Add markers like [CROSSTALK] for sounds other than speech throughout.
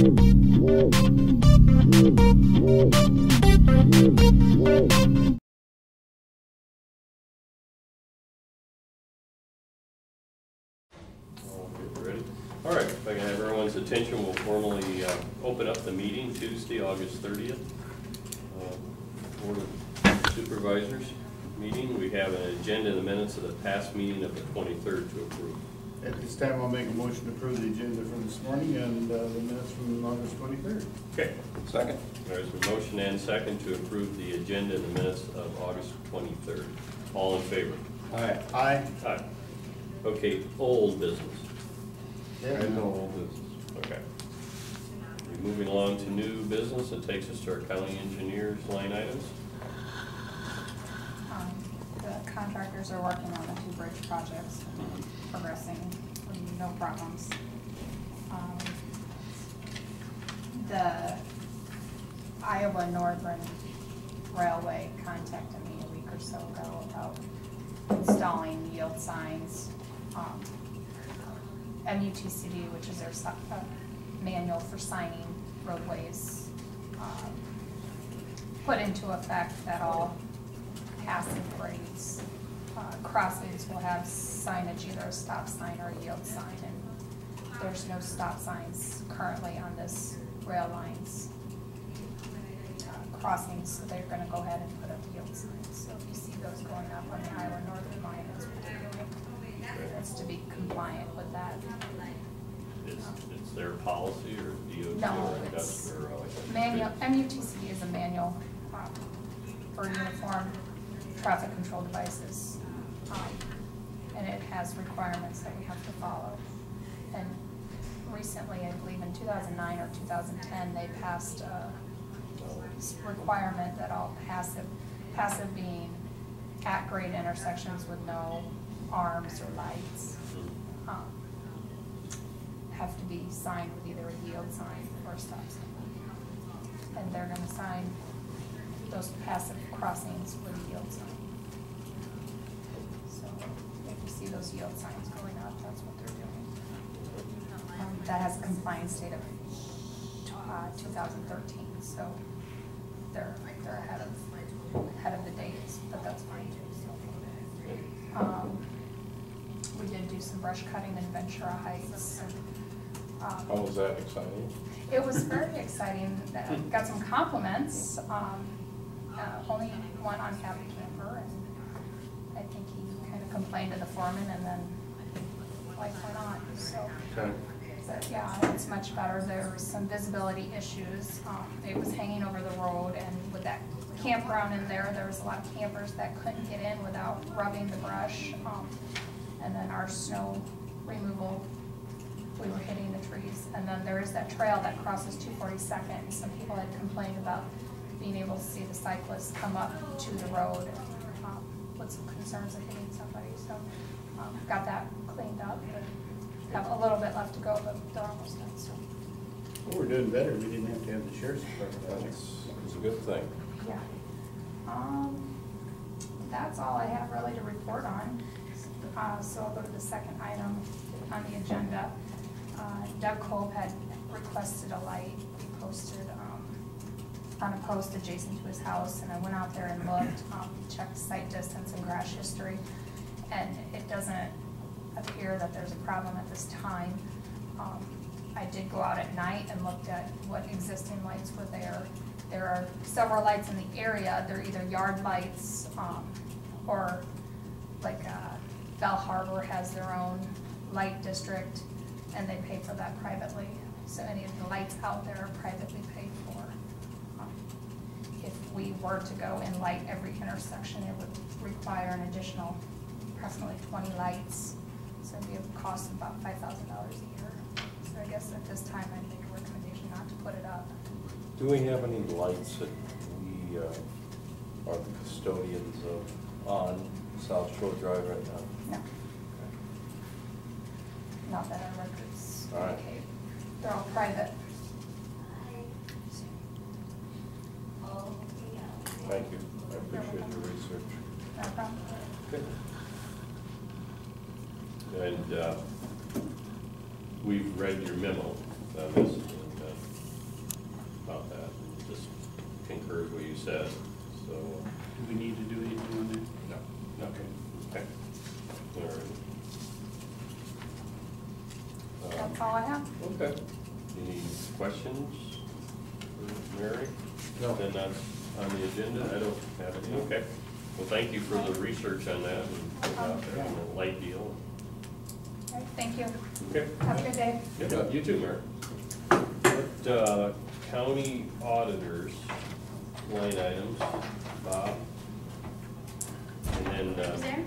All right, if I can have everyone's attention, we'll formally uh, open up the meeting Tuesday, August 30th. Uh, Board of Supervisors meeting. We have an agenda in the minutes of the past meeting of the 23rd to approve. At this time, I'll make a motion to approve the agenda from this morning and uh, the minutes from August twenty-third. Okay. Second. There's a motion and second to approve the agenda in the minutes of August 23rd. All in favor? Aye. Aye. Aye. Okay, old business. I have no old business. Okay. We're Moving along to new business, it takes us to our county engineers line items. Um, The contractors are working on the two bridge projects, progressing, no problems. Um, The Iowa Northern Railway contacted me a week or so ago about installing yield signs. Um, MUTCD, which is their uh, manual for signing roadways, um, put into effect that all passing grades, uh, crossings will have signage, either a stop sign or a yield sign, and there's no stop signs currently on this rail lines uh, crossings, so they're gonna go ahead and put up yield signs. So if you see those going up on the Iowa Northern line, that's what they're doing. That's to be compliant with that. It's, it's their policy or DOT No, or it's industrial? or like- Manual, MUTCD is a manual um, for uniform traffic control devices. um, And it has requirements that we have to follow. And recently, I believe in two thousand nine or two thousand ten, they passed a requirement that all passive, passive being at grade intersections with no arms or lights, Mhm. um, have to be signed with either a yield sign or a stop sign. And they're gonna sign those passive crossings with a yield sign. So if you see those yield signs going up, that's what they're doing. Um, That has a compliance date of uh, 2013, so they're, they're ahead of, ahead of the dates, but that's fine so. Um, We did do some brush cutting in Ventura Heights. Um, Oh, was that exciting? It was very exciting, Uh, got some compliments, um, only one unhappy camper, and I think he kind of complained to the foreman, and then life went on, so. Okay. But yeah, it's much better. There was some visibility issues. Um, It was hanging over the road and with that campground in there, there was a lot of campers that couldn't get in without rubbing the brush. Um, And then our snow removal, we were hitting the trees. And then there is that trail that crosses two forty-second. Some people had complained about being able to see the cyclists come up to the road um, with some concerns of hitting somebody. So um, got that cleaned up. but Have a little bit left to go, but they're almost done, so, Well, we're doing better. We didn't have to have the sheriff's department out here. That's, that's a good thing. yeah. Um, that's all I have really to report on. Uh, so I'll go to the second item on the agenda. Uh, Doug Kolb had requested a light be posted, on a post adjacent to his house, and I went out there and looked, um, checked sight distance and grass history, and it doesn't appear that there's a problem at this time. Um, I did go out at night and looked at what existing lights were there. There are several lights in the area, they're either yard lights, um, or like, uh, Bell Harbor has their own light district, and they pay for that privately. So any of the lights out there are privately paid If we were to go and light every intersection, it would require an additional approximately twenty lights. So it'd be a cost of about five thousand dollars a year. So I guess at this time, I'd make a recommendation not to put it up. Do we have any lights that we uh, are the custodians of on South Shore Drive right now? No. Not that our records All right. indicate. They're all private. No problem. And uh, we've read your memo uh, uh, about that. just just with what you said. So. Do we need to do anything on that? No. Okay. Okay. That's all I have. Okay. Any questions Mary? No. Then that's on the agenda, I don't have any. Okay. Well, thank you for the research on that and putting out there on the light deal. All right, thank you. Okay. Have a good day. Yeah, you too, Mary. What, uh, county auditors line items, Bob? And then, Who's uh, there?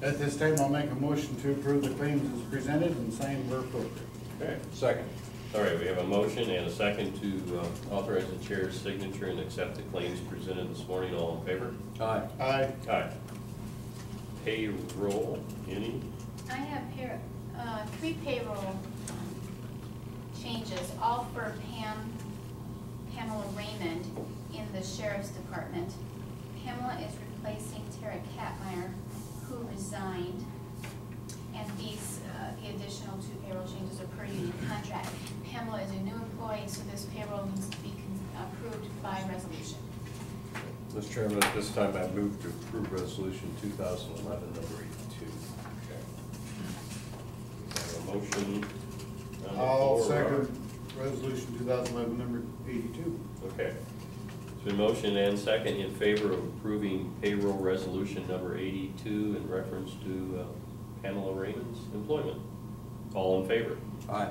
At this time, I'll make a motion to approve the claims as presented and sign where appropriate. okay. Second. All right, we have a motion and a second to uh, authorize the chair's signature and accept the claims presented this morning. All in favor? Aye. Aye. Aye. Payroll, any? I have here, uh, three payroll changes, all for Pam, Pamela Raymond in the sheriff's department. Pamela is replacing Tara Catmeyer, who resigned. And these, uh, the additional two payroll changes are per union contract. Pamela is a new employee, so this payroll needs to be approved by resolution. Mr. Chairman, at this time, I move to approve resolution two thousand eleven, number eighty-two. We have a motion on the I'll floor. second resolution two thousand eleven, number eighty-two. Okay. It's motion and second in favor of approving payroll resolution number eighty-two in reference to uh, Pamela Raymond's employment. All in favor? Aye.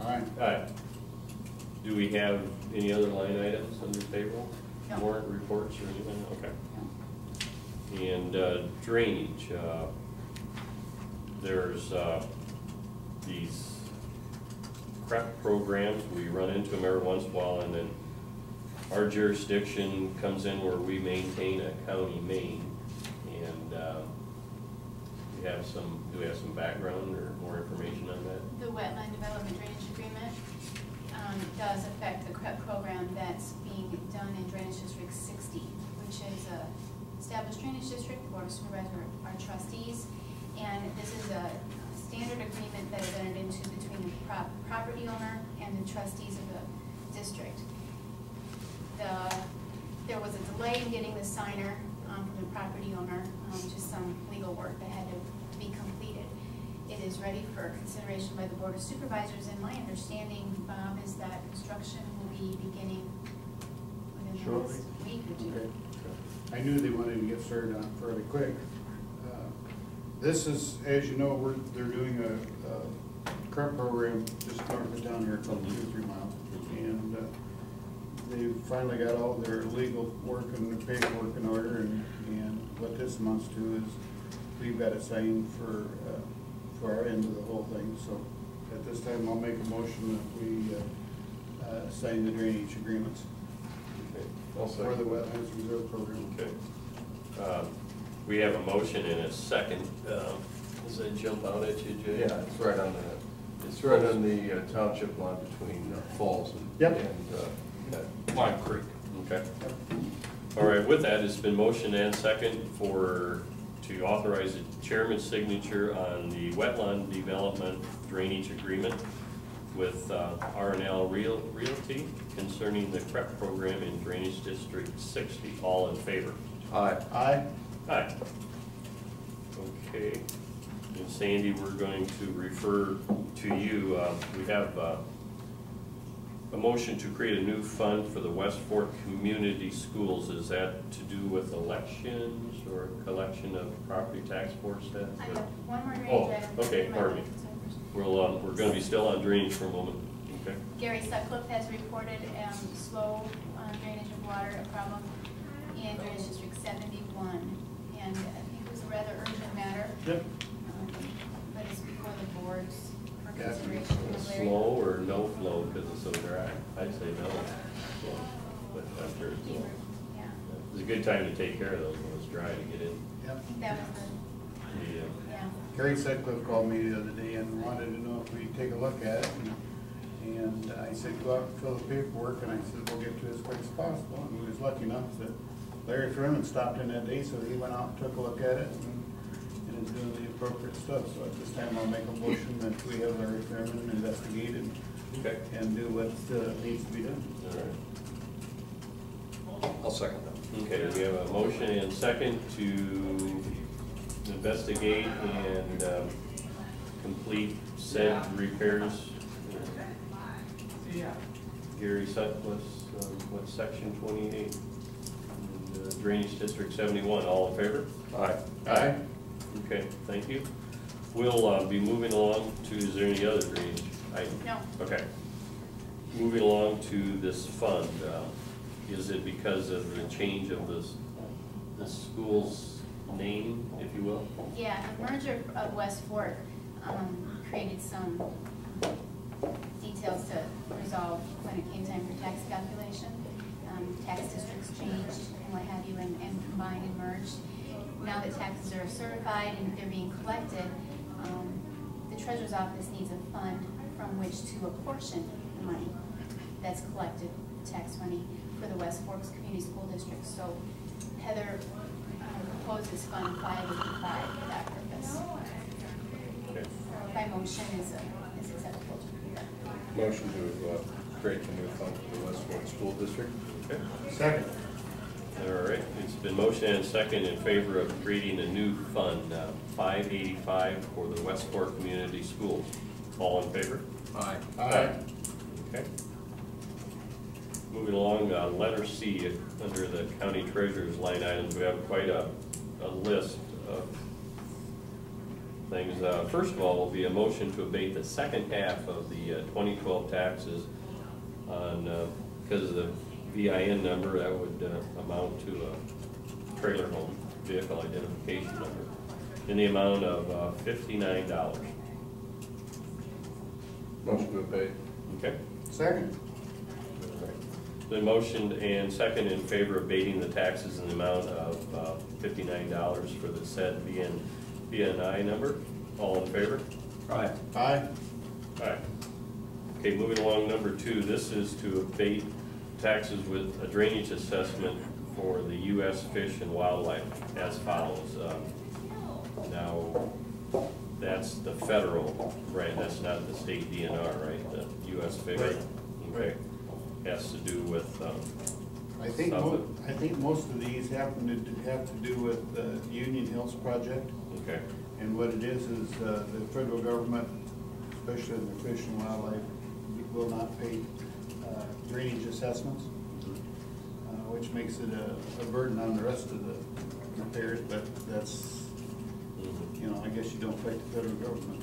Aye. Aye. Do we have any other line items under payroll? No. Warrant reports or anything? Okay. And uh, drainage, uh, there's uh, these CREP programs, we run into them every once in a while, and then our jurisdiction comes in where we maintain a county main, and we have some, do we have some background or more information on that? The wetland development drainage agreement um, does affect the CREP program that's being done in Drainage District sixty, which is a established drainage district, Board of Supervisors trustees, and this is a standard agreement that is entered into between the prop, property owner and the trustees of the district. The, there was a delay in getting the signer um, from the property owner, um, just some legal work that had to be completed. It is ready for consideration by the Board of Supervisors, and my understanding, Bob, is that construction will be beginning within the Shortly. next week or two. Okay. I knew they wanted to get started on fairly quick. Uh, This is, as you know, we're, they're doing a, a CREP program just north of town here, a couple, two, three miles. And, they finally got all their legal work and their paperwork in order, and, and what this amounts to is we've got to sign for, uh, for our end of the whole thing, so at this time, I'll make a motion that we, uh, uh, sign the drainage agreements Okay. I'll for the wetlands reserve program. Okay. Um, We have a motion and a second. Um, Does that jump out at you, Jay? Yeah, it's right on the, it's right on the uh, township line between uh, Falls and, Yep. and uh, Lime Creek. Okay. All right, with that, it's been motion and second for, to authorize the chairman's signature on the wetland development drainage agreement with uh, R and L Real Realty concerning the CREP program in Drainage District sixty. All in favor? Aye. Aye. Aye. Okay, and Sandy, we're going to refer to you, uh, we have, uh, a motion to create a new fund for the West Fork Community Schools, is that to do with elections or collection of property tax force tax? I have one more Oh, drainage item. okay, pardon me. We'll, um, we're gonna be still on drainage for a moment, okay? Gary Sutcliffe has reported um, slow uh, drainage of water, a problem in Drainage District seventy-one. And I think it was a rather urgent matter, Yep. um, but it's before the boards for Yeah. consideration. Larry? Slow or no flow because it's so dry? I'd say no. But I'm sure it's, Beaver, Yeah, it's a good time to take care of those when it's dry to get in. I Yep. think that was the, The, uh, yeah. Gary Sutcliffe called me the other day and wanted to know if we'd take a look at it. and- And I said, go out and fill the paperwork, and I said, we'll get to it as quick as possible. And he was lucky enough that Larry Thurman stopped in that day, so he went out and took a look at it and, and is doing the appropriate stuff. So at this time, I'll make a motion that we have Larry Thurman investigate and, Okay. and do what uh, needs to be done. All right. I'll second that. Okay, we have a motion and second to investigate and um, complete said repairs. Gary Sut, what's, um, what's section twenty-eight? And, uh, Drainage District seventy-one, all in favor? Aye. Aye. Okay, thank you. We'll uh, be moving along to, is there any other drainage No. Okay. Moving along to this fund, uh, is it because of the change of this, the school's name, if you will? Yeah, the merger of West Fork um, created some details to resolve when it came time for tax calculation. Um, Tax districts changed and what have you, and and combined and merged. Now that taxes are certified and they're being collected, um, the treasurer's office needs a fund from which to apportion the money that's collected, tax money, for the West Forks Community School District. So Heather um, proposes Fund five eighty-five for that purpose. Okay. By motion is, uh, is acceptable to you. Motion to uh, create a new fund for the West Fork School District. Okay. Second. All right, it's been motion and second in favor of creating a new fund, uh, five eighty-five for the West Fork Community Schools. All in favor? Aye. Aye. Okay. Moving along, uh, letter C, under the county treasurer's line items, we have quite a, a list of things. Uh, First of all, will be a motion to abate the second half of the uh, 2012 taxes on, because of the VIN number, that would uh, amount to a trailer home vehicle identification number, in the amount of uh, $59. Motion to abate. Okay? Second. Been motioned and second in favor of abating the taxes in the amount of uh, fifty-nine dollars for the said VN, VNI number. All in favor? Aye. Aye. Aye. Okay, moving along, number two, this is to abate taxes with a drainage assessment for the U.S. Fish and Wildlife as follows. Um, Now, that's the federal grant, that's not the state DNR, right? The U.S. Fish? Right. Okay. Has to do with, um, I think, mo- I think most of these happen to do- have to do with the Union Hills project. okay, And what it is, is uh, the federal government, especially the Fish and Wildlife, will not pay uh, drainage assessments, uh, which makes it a a burden on the rest of the repairs, but that's. You know, I guess you don't fight the federal government.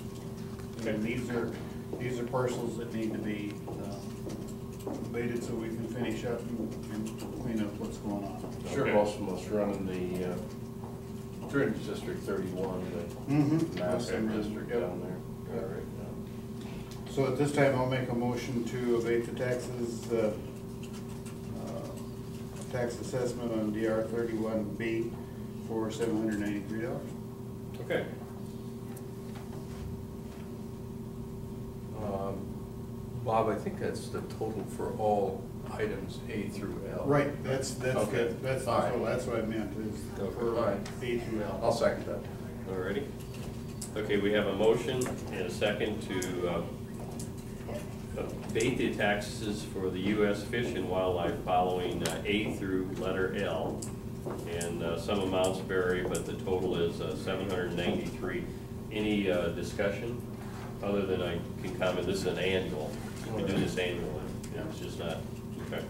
Okay. And these are, these are parcels that need to be uh, abated so we can finish up and and clean up what's going on. Sure, Okay. most of us run in the uh, Drainage District thirty-one, the Mhm. massive Okay. district Yep. down there. all right. So at this time, I'll make a motion to abate the taxes, uh, uh, tax assessment on DR thirty-one B for seven hundred ninety-three dollars. Okay, Um, Bob, I think that's the total for all items A through L. Right, that's, that's, Okay. good. that's, All right. so that's what I meant, is Okay. for All right. A through I'll L. second that. all righty. Okay, we have a motion and a second to uh, abate the taxes for the U.S. Fish and Wildlife following uh, A through letter L. And uh, some amounts vary, but the total is uh, seven hundred and ninety-three. Any uh, discussion, other than I can comment, this is an annual, we do this annually, Yeah, it's just not, okay.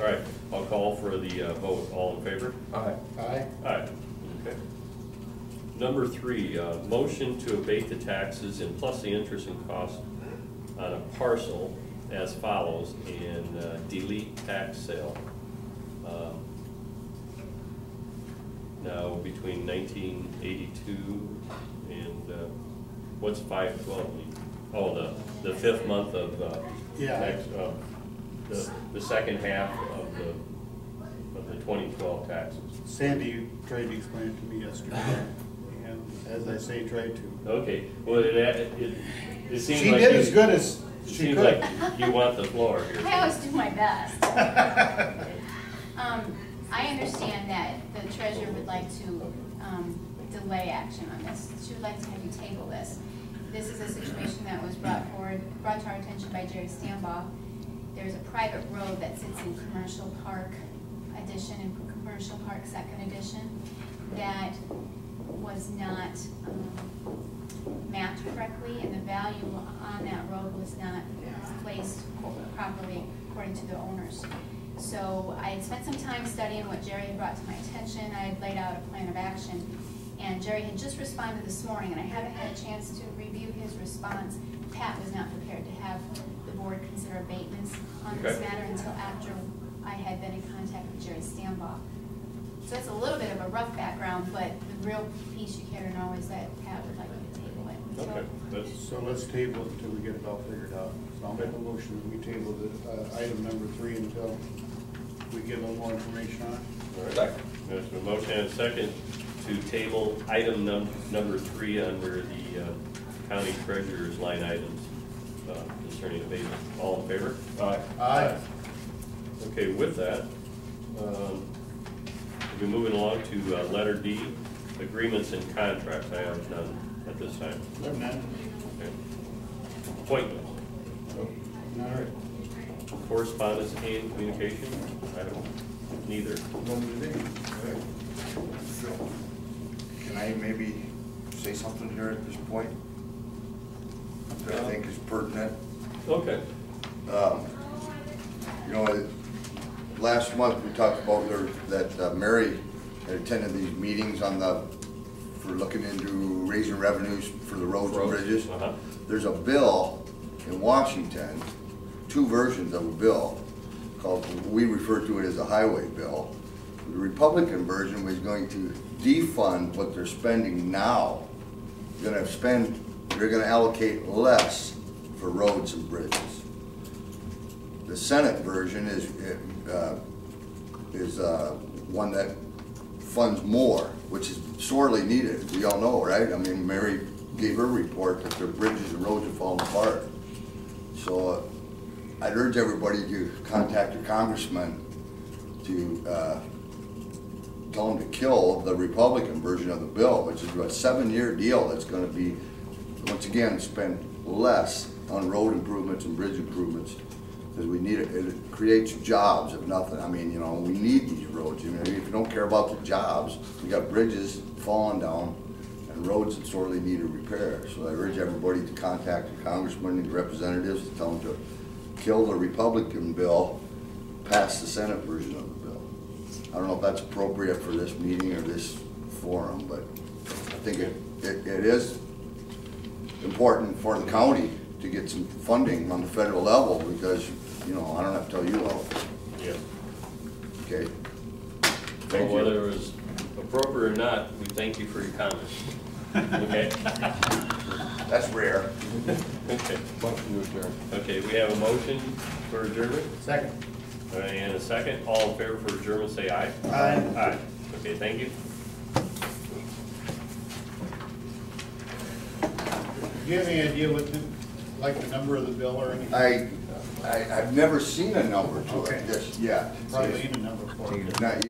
All right, I'll call for the uh, vote, all in favor? Aye. Aye. Aye. Okay. Number three, uh, motion to abate the taxes and plus the interest and cost on a parcel as follows and uh, delete tax sale. Um, Now, between nineteen eighty-two and, uh, what's five twelve mean? Oh, the, the fifth month of, uh, Yeah. next, uh, the, the second half of the, of the twenty twelve taxes. Sandy tried to explain it to me yesterday, and as I say, tried to. Okay, well, it, it, it seems She like. did you- as good as It she seems could. like you want the floor here. I always do my best. [LAUGHS] Um, I understand that the treasurer would like to, um, delay action on this. She would like to have you table this. This is a situation that was brought forward, brought to our attention by Jerry Stambaugh. There's a private road that sits in Commercial Park. edition and Commercial Park Second Edition that was not um, mapped correctly, and the value on that road was not placed properly according to the owners. So I had spent some time studying what Jerry had brought to my attention, I had laid out a plan of action, and Jerry had just responded this morning, and I haven't had a chance to review his response. Pat was not prepared to have the board consider abatements on this Okay. matter until after I had been in contact with Jerry Stambaugh. So that's a little bit of a rough background, but the real piece you care to know is that Pat would like me to table it. Okay, that's, So let's table it until we get it all figured out. So I'll make a motion that we table the, uh, item number three until we get a little more information on it. all right. Second. There's a motion and a second to table item num- number three under the uh, county treasurer's line items uh, concerning abatement. All in favor? Aye. Aye. Okay, with that, um, we'll be moving along to uh, letter D, agreements and contracts. I have none at this time. Never mind. Okay. Appointments. All right. Correspondence and communication? I have neither. Can I maybe say something here at this point? That I think is pertinent. Okay. Um, You know, last month, we talked about there- that uh, Mary had attended these meetings on the, for looking into raising revenues for the roads and Roads, bridges. uh-huh. There's a bill in Washington, two versions of a bill called, we refer to it as a highway bill. The Republican version was going to defund what they're spending now. They're Gonna spend, they're gonna allocate less for roads and bridges. The Senate version is, uh, is uh, one that funds more, which is sorely needed. We all know, right? I mean, Mary gave her report that the bridges and roads are falling apart. So uh, I'd urge everybody to contact your congressman to uh, tell them to kill the Republican version of the bill, which is a seven-year deal that's gonna be, once again, spend less on road improvements and bridge improvements, because we need it, it creates jobs if nothing, I mean, you know, we need these roads, you know, if you don't care about the jobs, we got bridges falling down and roads that sorely need a repair, so I urge everybody to contact the congressman and representatives to tell them to kill the Republican bill, pass the Senate version of the bill. I don't know if that's appropriate for this meeting or this forum, but I think it, it, it is important for the county to get some funding on the federal level, because, you know, I don't have to tell you all, Yeah. okay? Well, Thank you. whether it was appropriate or not, we thank you for your comments. [LAUGHS] Okay? That's rare. Okay. [LAUGHS] Motion to adjourn. Okay, we have a motion for adjournment, Second. uh, and a second. All in favor for adjournment, say aye. Aye. Aye. Okay, thank you. Do you have any idea what, the- like the number of the bill or anything? I, I, I've never seen a number to Okay. it just yet. Probably need a number for it. Not